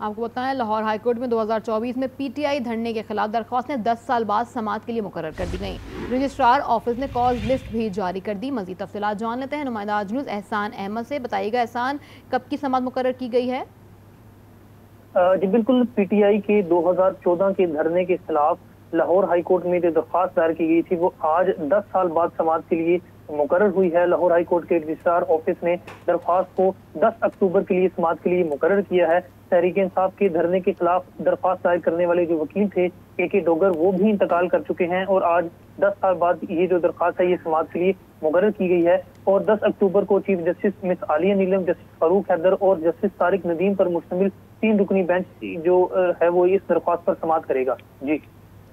आपको बताएँ, लाहौर हाईकोर्ट में 2024 में पीटीआई धरने के खिलाफ दरख्वास्त ने 10 साल बाद समात के लिए मुकर कर दी गई। रजिस्ट्रार ऑफ़िस ने कॉज लिस्ट भी जारी कर दी। मजीद तफसीत जान लेते हैं। नुमाइंदा आजनूज एहसान अहमद से। बताइएगा एहसान, कब की समात मुकर की गई है? जी, बिल्कुल, पीटीआई के 2014 के धरने के खिलाफ लाहौर हाईकोर्ट में जो दरख्वास्त दायर की गई थी, वो आज 10 साल बाद समाज के लिए मुकर हुई है। लाहौर हाईकोर्ट के रजिस्ट्रार ऑफ़िस ने दरख्वास्त को 10 अक्टूबर के लिए समाज के लिए मुकर किया है। तहरीक इंसाफ के धरने के खिलाफ दरख्वास्त दायर करने वाले जो वकील थे के के डोगर, वो भी इंतकाल कर चुके हैं और आज 10 साल बाद ये जो दरख्वास्त है, ये समाज के लिए मुकर की गई है। और 10 अक्टूबर को chief justice miss Aliya Neelam, justice Farooq Haider और जस्टिस तारिक नदीम पर मुश्तमिल तीन रुकनी बेंच जो है, वो इस दरख्वास्त पर समाप्त करेगा। जी।